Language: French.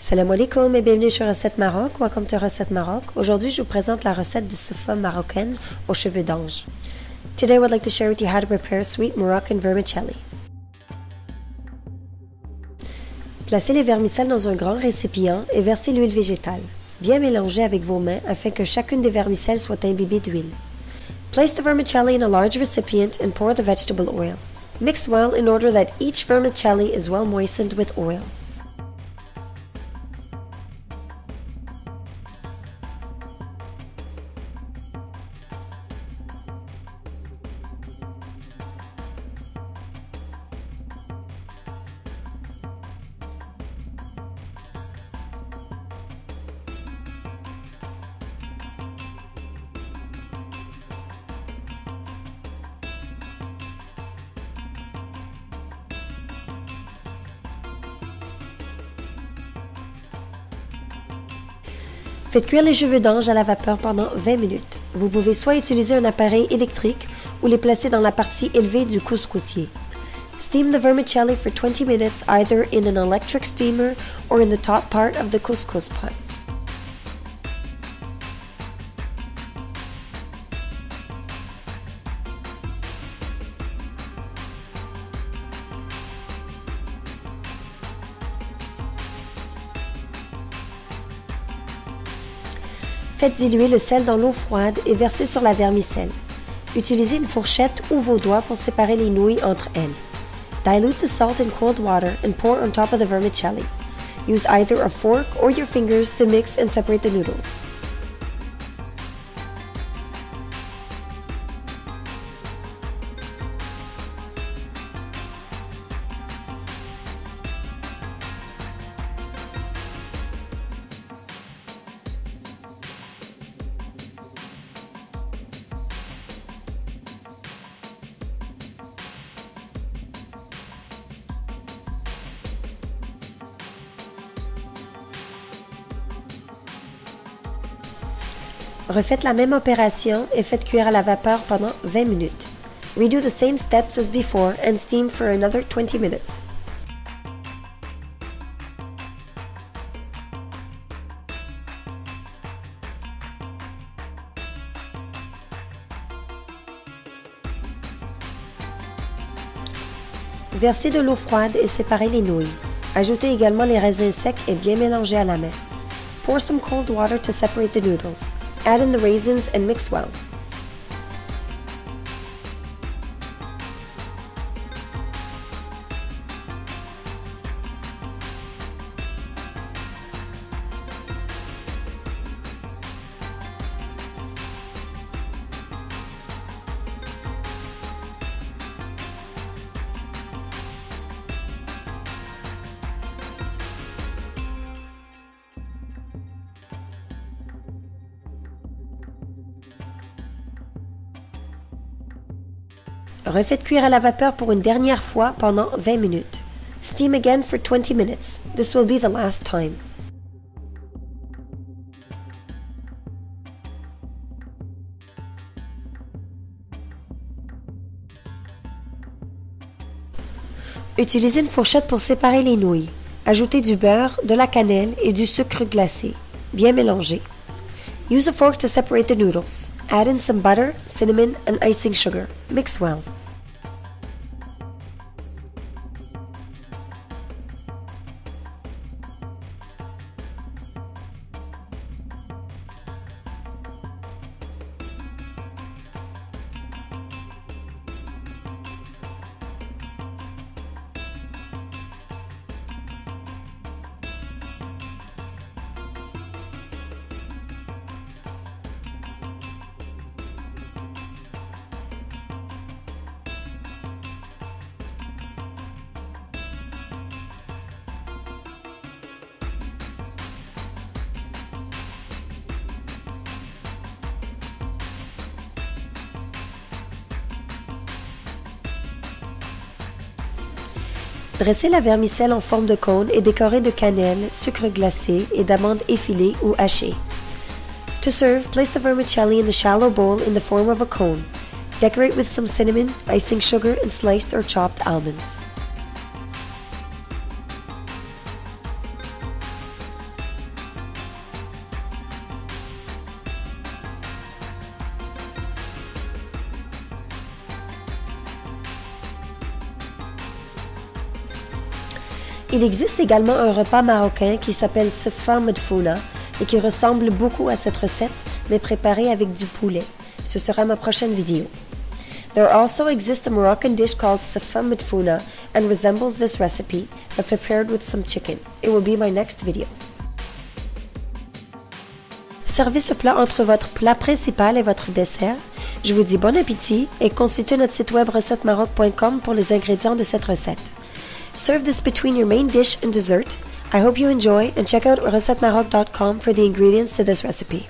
Salam alaikum et bienvenue sur Recette Maroc. Welcome to Recette Maroc. Aujourd'hui, je vous présente la recette de soufa marocaine aux cheveux d'ange. Today, I would like to share with you how to prepare sweet Moroccan vermicelli. Placez les vermicelles dans un grand récipient et versez l'huile végétale. Bien mélanger avec vos mains afin que chacune des vermicelles soit imbibée d'huile. Place the vermicelli in a large recipient and pour the vegetable oil. Mix well in order that each vermicelli is well moistened with oil. Faites cuire les cheveux d'ange à la vapeur pendant 20 minutes. Vous pouvez soit utiliser un appareil électrique ou les placer dans la partie élevée du couscousier. Steam the vermicelli for 20 minutes either in an electric steamer or in the top part of the couscous pot. Faites diluer le sel dans l'eau froide et versez sur la vermicelle. Utilisez une fourchette ou vos doigts pour séparer les nouilles entre elles. Dilute the salt in cold water and pour on top of the vermicelli. Use either a fork or your fingers to mix and separate the noodles. Refaites la même opération et faites cuire à la vapeur pendant 20 minutes. Redo the same steps as before and steam for another 20 minutes. Versez de l'eau froide et séparez les nouilles. Ajoutez également les raisins secs et bien mélanger à la main. Pour some cold water to separate the noodles. Add in the raisins and mix well. Refaites cuire à la vapeur pour une dernière fois pendant 20 minutes. Steam again for 20 minutes. This will be the last time. Utilisez une fourchette pour séparer les nouilles. Ajoutez du beurre, de la cannelle et du sucre glacé. Bien mélanger. Use a fork to separate the noodles. Add in some butter, cinnamon, and icing sugar. Mix well. Dressez la vermicelle en forme de cône et décorez de cannelle, sucre glacé et d'amandes effilées ou hachées. To serve, place the vermicelli in a shallow bowl in the form of a cone. Decorate with some cinnamon, icing sugar, and sliced or chopped almonds. Il existe également un repas marocain qui s'appelle Sifa Madfouna et qui ressemble beaucoup à cette recette, mais préparé avec du poulet. Ce sera ma prochaine vidéo. There also exists a Moroccan dish called Safa Madfouna and resembles this recipe, but prepared with some chicken. It will be my next video. Servez ce plat entre votre plat principal et votre dessert. Je vous dis bon appétit et consultez notre site web recetteMaroc.com pour les ingrédients de cette recette. Serve this between your main dish and dessert. I hope you enjoy and check out recetteMaroc.com for the ingredients to this recipe.